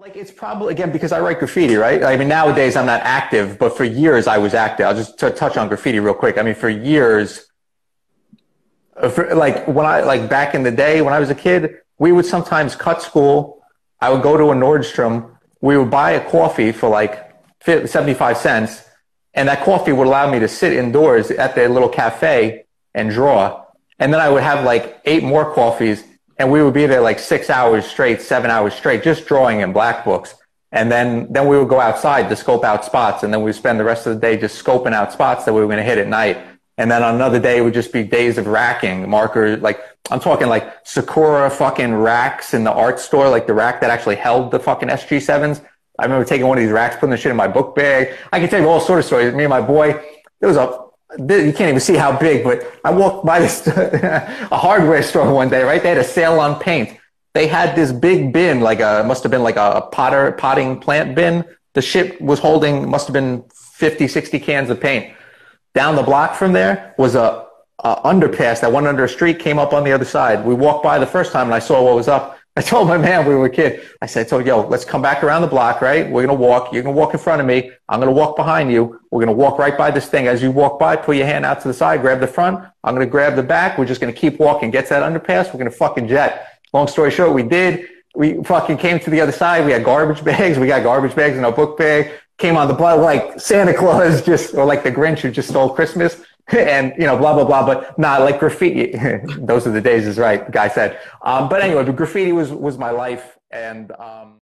Like it's probably again because I write graffiti, right? I mean nowadays I'm not active, but for years I was active. I'll just t- touch on graffiti real quick. I mean for years, uh, for, like when I like back in the day when I was a kid, we would sometimes cut school. I would go to a Nordstrom. We would buy a coffee for like 75 cents, and that coffee would allow me to sit indoors at the little cafe and draw. And then I would have like eight more coffees and we would be there like six hours straight, seven hours straight, just drawing in black books. And then, then we would go outside to scope out spots. And then we'd spend the rest of the day just scoping out spots that we were going to hit at night. And then on another day, it would just be days of racking markers. Like I'm talking like Sakura fucking racks in the art store, like the rack that actually held the fucking SG7s. I remember taking one of these racks, putting the shit in my book bag. I can tell you all sorts of stories. Me and my boy, there was a you can't even see how big, but I walked by this a hardware store one day, right? They had a sale on paint. They had this big bin, like a must have been like a potter potting plant bin. The ship was holding must have been 50, 60 cans of paint. Down the block from there was a, a underpass that went under a street, came up on the other side. We walked by the first time and I saw what was up. I told my man we were a kid. I said, I told yo, let's come back around the block, right? We're gonna walk. You're gonna walk in front of me. I'm gonna walk behind you. We're gonna walk right by this thing. As you walk by, put your hand out to the side, grab the front. I'm gonna grab the back. We're just gonna keep walking. Get to that underpass. We're gonna fucking jet. Long story short, we did. We fucking came to the other side. We had garbage bags. We got garbage bags in our book bag. Came on the blood like Santa Claus just, or like the Grinch who just stole Christmas. and you know, blah blah blah. But not like graffiti. Those are the days, is right. The guy said. Um, but anyway, graffiti was was my life, and um,